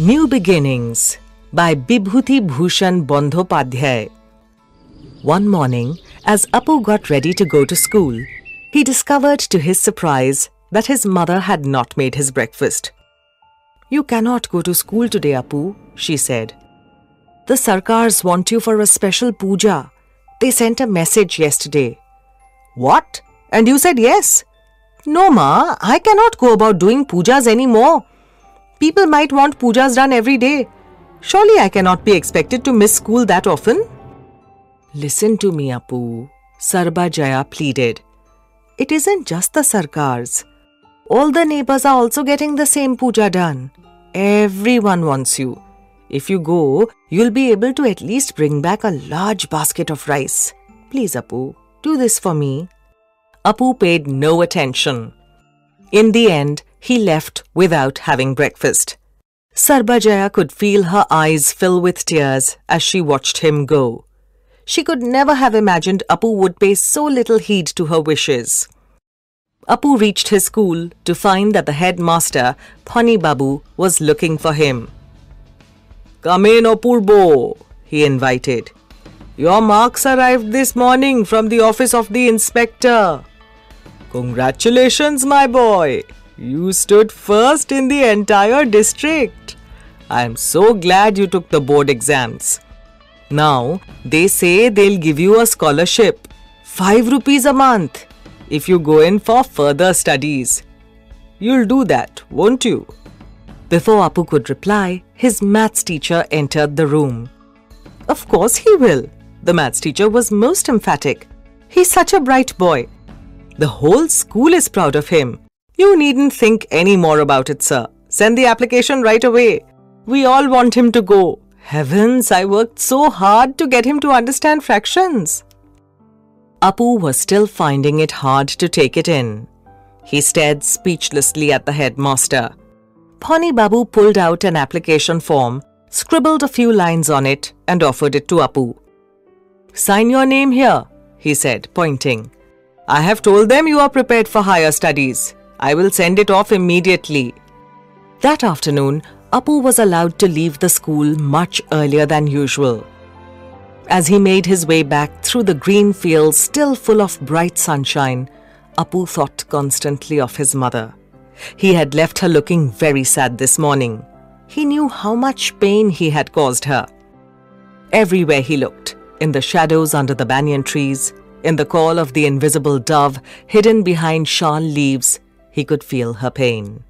New Beginnings by Bibhuti Bhushan Bandhopadhyay. One morning, as Apu got ready to go to school, he discovered to his surprise that his mother had not made his breakfast. You cannot go to school today, Apu, she said. The Sarkars want you for a special puja. They sent a message yesterday. What? And you said yes? No, Ma, I cannot go about doing pujas anymore. People might want pujas done every day. Surely I cannot be expected to miss school that often. Listen to me, Apu, Sarbajaya pleaded. It isn't just the Sarkars. All the neighbors are also getting the same puja done. Everyone wants you. If you go, you'll be able to at least bring back a large basket of rice. Please, Apu, do this for me. Apu paid no attention. In the end, he left without having breakfast. Sarbajaya could feel her eyes fill with tears as she watched him go. She could never have imagined Apu would pay so little heed to her wishes. Apu reached his school to find that the headmaster, Pani Babu, was looking for him. Come in, Apurbo, he invited. Your marks arrived this morning from the office of the inspector. Congratulations, my boy. You stood first in the entire district. I am so glad you took the board exams. Now, they say they'll give you a scholarship, 5 rupees a month, if you go in for further studies. You'll do that, won't you? Before Apu could reply, his maths teacher entered the room. Of course he will. The maths teacher was most emphatic. He's such a bright boy. The whole school is proud of him. You needn't think any more about it, sir. Send the application right away. We all want him to go. Heavens, I worked so hard to get him to understand fractions. Apu was still finding it hard to take it in. He stared speechlessly at the headmaster. Pani Babu pulled out an application form, scribbled a few lines on it, and offered it to Apu. Sign your name here, he said, pointing. I have told them you are prepared for higher studies. I will send it off immediately. That afternoon, Apu was allowed to leave the school much earlier than usual. As he made his way back through the green fields still full of bright sunshine, Apu thought constantly of his mother. He had left her looking very sad this morning. He knew how much pain he had caused her. Everywhere he looked, in the shadows under the banyan trees, in the call of the invisible dove hidden behind sal leaves, he could feel her pain.